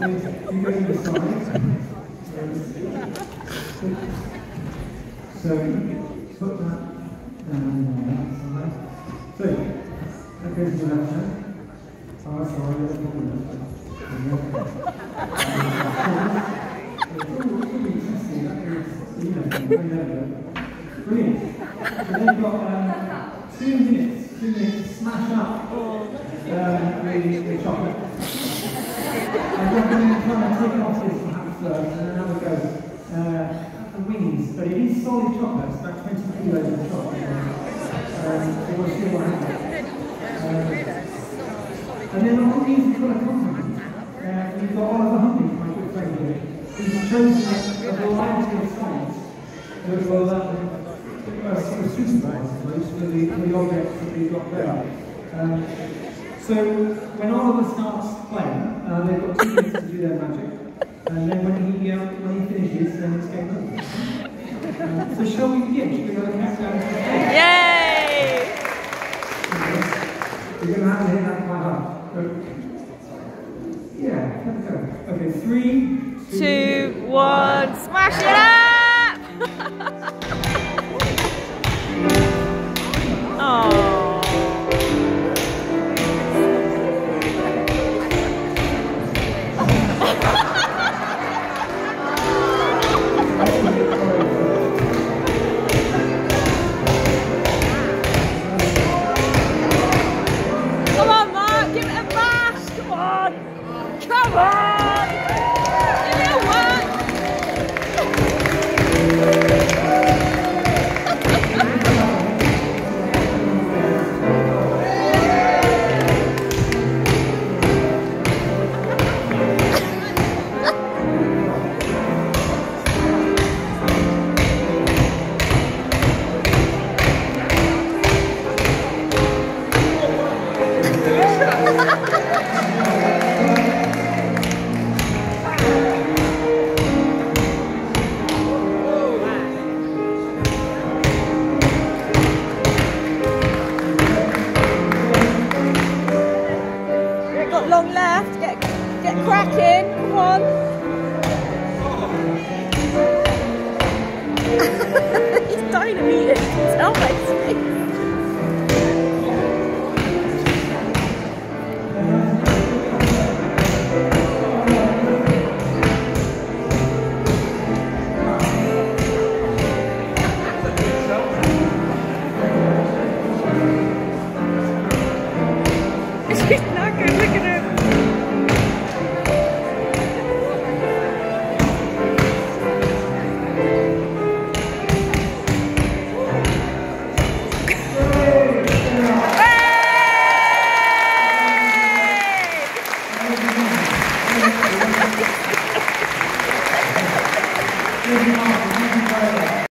So put that down on that side. So that goes to the left. Oh, sorry, left hand. Brilliant. So then we've got um, two minutes to smash up um, the, the chocolate. I recommend trying to take off this perhaps first and then have a go. Uh, the wings, but it is solid chocolate, about 20 kilos of chocolate. Um, so we'll see what happens. And then on the musical accompaniment, uh, we've got Oliver Humphrey, my good friend here, who's chosen a variety of songs that will um, uh, sort of suppose, for the, for the objects that we've got there. Um, so when Oliver starts playing, uh, they've got two minutes to do their magic. And then when he, uh, when he finishes, then it's game over. Um, so shall we begin? Shall we go and countdown? Yay! You're going to have to hit that quite hard. But, yeah, let's go. Okay, three, Two, one, smash it Come on. Oh. He's dynamite. You can Hey!